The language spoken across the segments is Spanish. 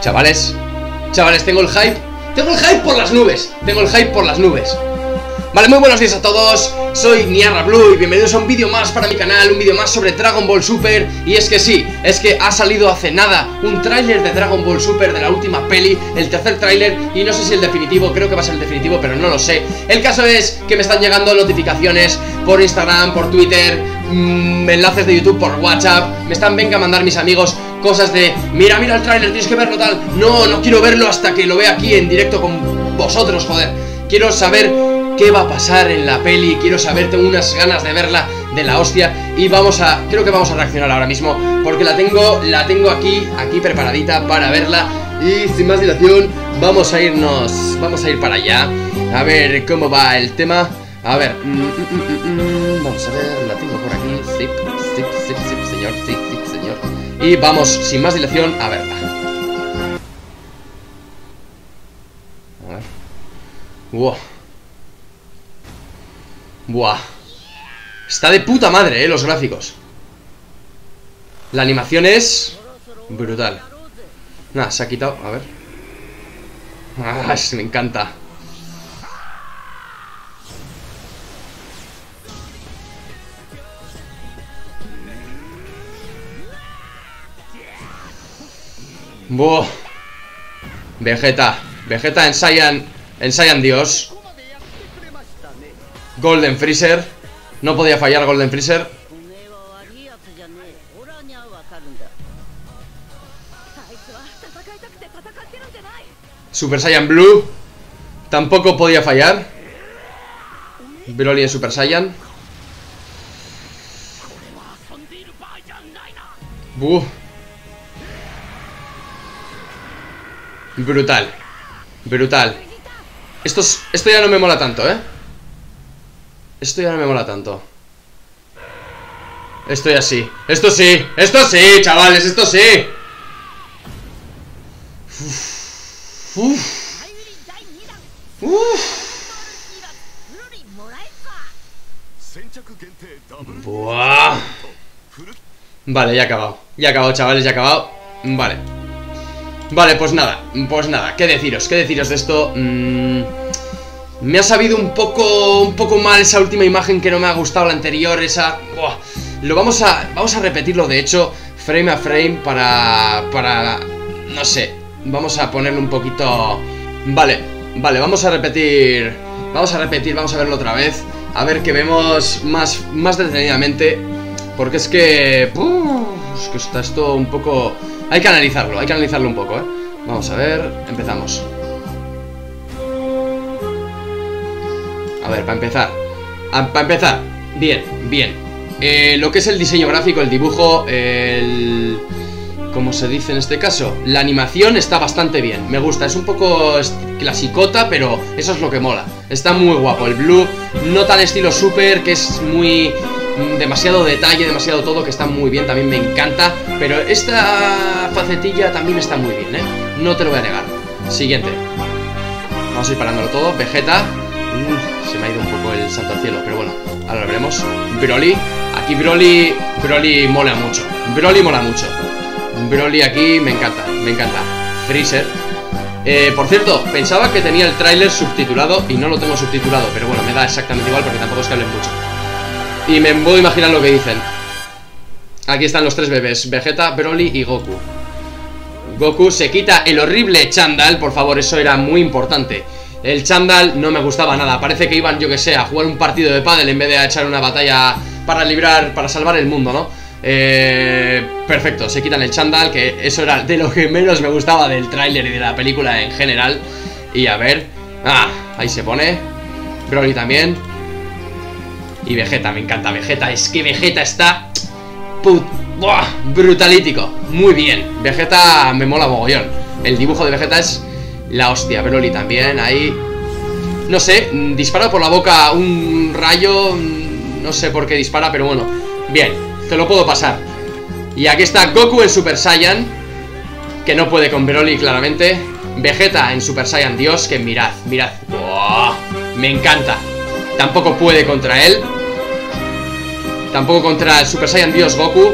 Chavales, chavales, tengo el hype. Tengo el hype por las nubes. Tengo el hype por las nubes. Vale, muy buenos días a todos, soy Niarra Blue y bienvenidos a un vídeo más para mi canal, un vídeo más sobre Dragon Ball Super. Y es que sí, es que ha salido hace nada un tráiler de Dragon Ball Super de la última peli, el tercer tráiler Y no sé si el definitivo, creo que va a ser el definitivo, pero no lo sé. El caso es que me están llegando notificaciones por Instagram, por Twitter, mmm, enlaces de YouTube, por WhatsApp. Me están, venga a mandar mis amigos cosas de Mira, mira el tráiler, tienes que verlo tal No, no quiero verlo hasta que lo vea aquí en directo con vosotros, joder. Quiero saber qué va a pasar en la peli Quiero saber, tengo unas ganas de verla de la hostia Y vamos a, creo que vamos a reaccionar ahora mismo Porque la tengo, la tengo aquí, aquí preparadita para verla Y sin más dilación, vamos a irnos, vamos a ir para allá. A ver cómo va el tema. A ver, mm, mm, mm, vamos a ver, la tengo por aquí. Zip, zip, zip, zip, señor, zip, zip, Y vamos, sin más dilación, a verla. A ver. Wow Buah. Está de puta madre, eh, los gráficos. La animación es Brutal. Nada, se ha quitado, a ver. Ah, me encanta Buah Vegeta. Vegeta ensayan Ensayan Dios. Golden Freezer. No podía fallar Golden Freezer. Super Saiyan Blue. Tampoco podía fallar. Broly en Super Saiyan. Buh. Brutal. Brutal. Esto, esto ya no me mola tanto, ¿eh? Esto ya no me mola tanto. Estoy así Esto sí, esto sí, chavales, esto sí. Uf. Uf. Buah. Vale, ya ha acabado. Ya acabado, chavales, ya acabado. Vale Vale, pues nada, pues nada ¿Qué deciros? ¿Qué deciros de esto? Mmm me ha sabido un poco, un poco mal esa última imagen que no me ha gustado la anterior, esa... Lo vamos a, vamos a repetirlo, de hecho, frame a frame para, para... No sé, vamos a ponerle un poquito... Vale, vale, vamos a repetir... Vamos a repetir, vamos a verlo otra vez A ver que vemos más, más detenidamente Porque es que... es que está esto un poco... Hay que analizarlo, hay que analizarlo un poco, ¿eh? Vamos a ver, empezamos. A ver, para empezar. Ah, Para empezar, bien, bien. Eh, Lo que es el diseño gráfico, el dibujo El... ¿Cómo se dice en este caso? La animación está bastante bien Me gusta, es un poco clasicota Pero eso es lo que mola. Está muy guapo, el blue No tan estilo super, que es muy... Mm, demasiado detalle, demasiado todo Que está muy bien, también me encanta Pero esta facetilla también está muy bien, ¿eh? No te lo voy a negar Siguiente Vamos a ir parándolo todo Vegeta se me ha ido un poco el santo al cielo, pero bueno, ahora lo veremos. Broly, aquí Broly, Broly mola mucho. Broly mola mucho. Broly aquí me encanta, me encanta. Freezer. Eh, por cierto, pensaba que tenía el tráiler subtitulado y no lo tengo subtitulado, pero bueno, me da exactamente igual porque tampoco es que hablen mucho. Y me puedo imaginar lo que dicen. Aquí están los tres bebés, Vegeta, Broly y Goku. Goku se quita el horrible chandal, por favor, eso era muy importante. El Chandal no me gustaba nada Parece que iban, yo que sé, a jugar un partido de pádel En vez de echar una batalla para librar, para salvar el mundo, ¿no? Eh, perfecto, se quitan el Chandal Que eso era de lo que menos me gustaba del tráiler y de la película en general Y a ver Ah, ahí se pone Broly también Y Vegeta, me encanta Vegeta Es que Vegeta está... Put... Brutalítico Muy bien, Vegeta me mola mogollón. El dibujo de Vegeta es la hostia, Broly también, ahí No sé, dispara por la boca un rayo No sé por qué dispara, pero bueno Bien, te lo puedo pasar. Y aquí está Goku en Super Saiyan Que no puede con Broly claramente. Vegeta en Super Saiyan Dios Que mirad, mirad Me encanta Tampoco puede contra él Tampoco contra el Super Saiyan Dios Goku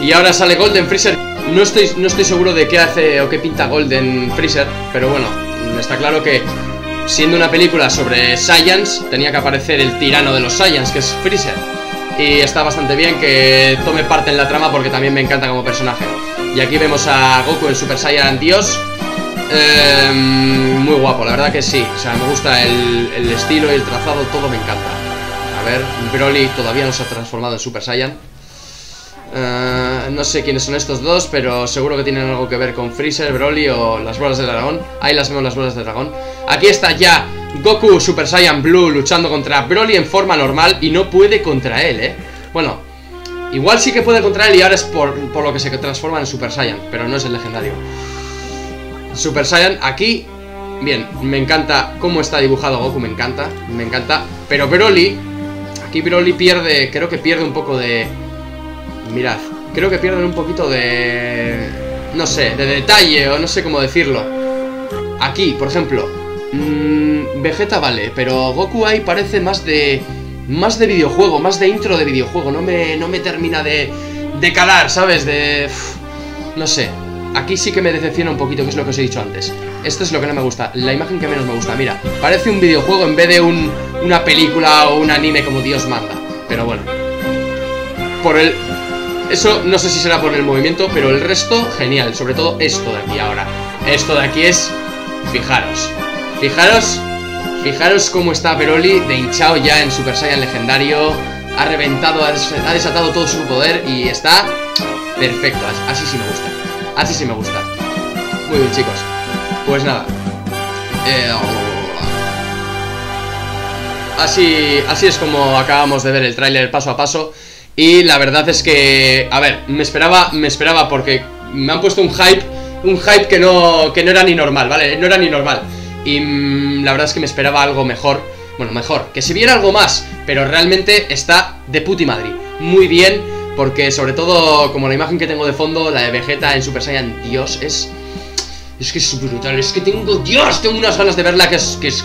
Y ahora sale Golden Freezer No estoy, no estoy seguro de qué hace o qué pinta Golden Freezer, pero bueno, está claro que siendo una película sobre Science, tenía que aparecer el tirano de los Science, que es Freezer. Y está bastante bien que tome parte en la trama porque también me encanta como personaje. Y aquí vemos a Goku en Super Saiyan Dios. Em, muy guapo, la verdad que sí. O sea, me gusta el, estilo y el trazado, todo me encanta. A ver, Broly todavía no se ha transformado en Super Saiyan. Eh, no sé quiénes son estos dos, pero seguro que tienen algo que ver con Freezer, Broly o las bolas de dragón. Ahí las vemos las bolas de dragón. Aquí está ya Goku Super Saiyan Blue luchando contra Broly en forma normal y no puede contra él, ¿eh? Bueno, igual sí que puede contra él y ahora es por, por lo que se transforma en Super Saiyan, pero no es el legendario. Super Saiyan, aquí, bien, me encanta cómo está dibujado Goku, me encanta, me encanta. Pero Broly, aquí Broly pierde, creo que pierde un poco de Mirad, creo que pierden un poquito de... No sé, de detalle o no sé cómo decirlo Aquí, por ejemplo mmm, Vegeta vale, pero Goku ahí parece más de... Más de videojuego, más de intro de videojuego No me, no me termina de, de calar, ¿sabes? De... no sé Aquí sí que me decepciona un poquito, que es lo que os he dicho antes Esto es lo que no me gusta, la imagen que menos me gusta Mira, parece un videojuego en vez de un, una película o un anime como Dios manda Pero bueno Por el, eso no sé si será por el movimiento, pero el resto, genial. Sobre todo esto de aquí ahora. Esto de aquí es... Fijaros. Fijaros... Fijaros cómo está Peroli de hinchado ya en Super Saiyan legendario. Ha reventado, ha desatado todo su poder y está perfecto. Así sí me gusta. Así sí me gusta. Muy bien, chicos. Pues nada. Eh, así, así es como acabamos de ver el tráiler paso a paso. Y la verdad es que, a ver, me esperaba, me esperaba porque me han puesto un hype, un hype que no, que no era ni normal, ¿vale? No era ni normal. Y mm, la verdad es que me esperaba algo mejor, bueno, mejor, que se viera algo más, pero realmente está de puti madre. Muy bien, porque sobre todo, como la imagen que tengo de fondo, la de Vegeta en Super Saiyan Dios, es... Es que es brutal, es que tengo... ¡Dios! Tengo unas ganas de verla que es... que, es,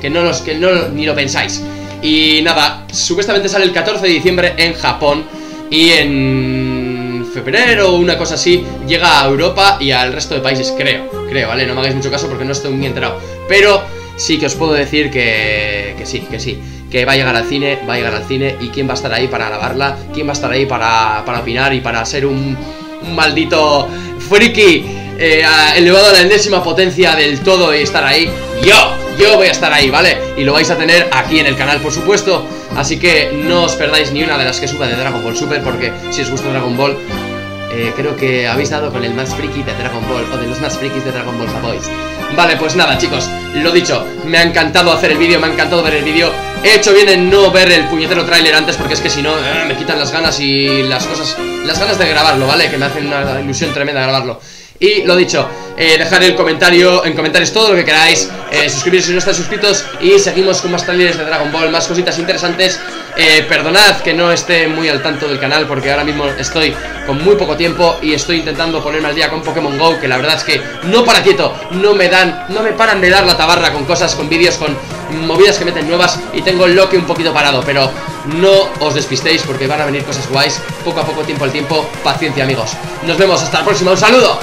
que no los... que no ni lo pensáis. Y nada, supuestamente sale el 14 de diciembre en Japón y en febrero o una cosa así llega a Europa y al resto de países, creo, creo, ¿vale? No me hagáis mucho caso porque no estoy muy enterado. Pero sí que os puedo decir que, que sí, que sí, que va a llegar al cine, va a llegar al cine y quién va a estar ahí para grabarla, quién va a estar ahí para, para opinar y para ser un, un maldito friki eh, elevado a la enésima potencia del todo y estar ahí, yo yo voy a estar ahí, ¿vale? Y lo vais a tener aquí en el canal, por supuesto. Así que no os perdáis ni una de las que suba de Dragon Ball Super Porque si os gusta Dragon Ball eh, Creo que habéis dado con el más friki de Dragon Ball O de los más frikis de Dragon Ball Boys Vale, pues nada, chicos Lo dicho, me ha encantado hacer el vídeo Me ha encantado ver el vídeo He hecho bien en no ver el puñetero tráiler antes Porque es que si no, eh, me quitan las ganas y las cosas Las ganas de grabarlo, ¿vale? Que me hacen una ilusión tremenda grabarlo y lo dicho, eh, dejar el comentario, en comentarios todo lo que queráis, eh, suscribiros si no estáis suscritos y seguimos con más trailers de Dragon Ball, más cositas interesantes. Eh, perdonad que no esté muy al tanto del canal porque ahora mismo estoy con muy poco tiempo y estoy intentando ponerme al día con Pokémon GO, que la verdad es que no para quieto, no me dan, no me paran de dar la tabarra con cosas, con vídeos, con movidas que meten nuevas y tengo el loque un poquito parado, pero no os despistéis porque van a venir cosas guays, poco a poco, tiempo al tiempo, paciencia amigos. Nos vemos, hasta la próxima, un saludo.